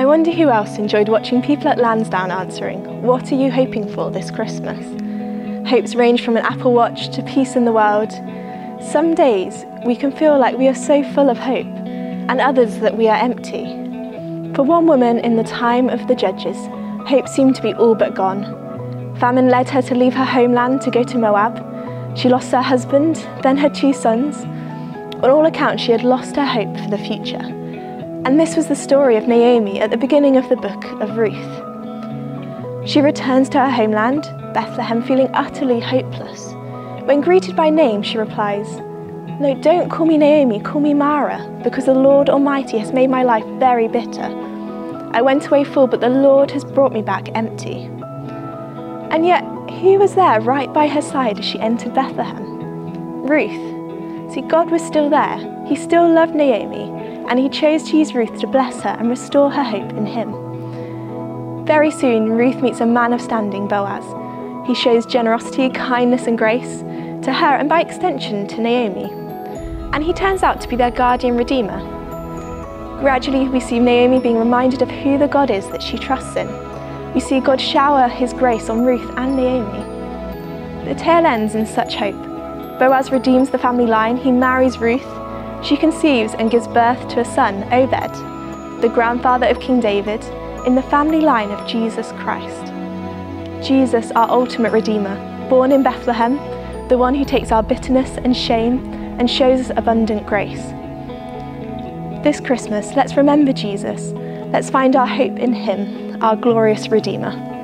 I wonder who else enjoyed watching people at Lansdowne answering, What are you hoping for this Christmas? Hopes range from an Apple Watch to peace in the world. Some days we can feel like we are so full of hope, and others that we are empty. For one woman in the time of the judges, hope seemed to be all but gone. Famine led her to leave her homeland to go to Moab. She lost her husband, then her two sons. On all accounts, she had lost her hope for the future. And this was the story of Naomi at the beginning of the book of Ruth. She returns to her homeland, Bethlehem, feeling utterly hopeless. When greeted by name, she replies, No, don't call me Naomi, call me Mara, because the Lord Almighty has made my life very bitter. I went away full, but the Lord has brought me back empty. And yet, who was there right by her side as she entered Bethlehem? Ruth. See, God was still there. He still loved Naomi, and he chose to use Ruth to bless her and restore her hope in him. Very soon, Ruth meets a man of standing, Boaz. He shows generosity, kindness, and grace to her, and by extension to Naomi. And he turns out to be their guardian redeemer. Gradually, we see Naomi being reminded of who the God is that she trusts in. We see God shower his grace on Ruth and Naomi. The tale ends in such hope. Boaz redeems the family line, he marries Ruth, she conceives and gives birth to a son, Obed, the grandfather of King David, in the family line of Jesus Christ. Jesus, our ultimate Redeemer, born in Bethlehem, the one who takes our bitterness and shame and shows us abundant grace. This Christmas, let's remember Jesus. Let's find our hope in Him, our glorious Redeemer.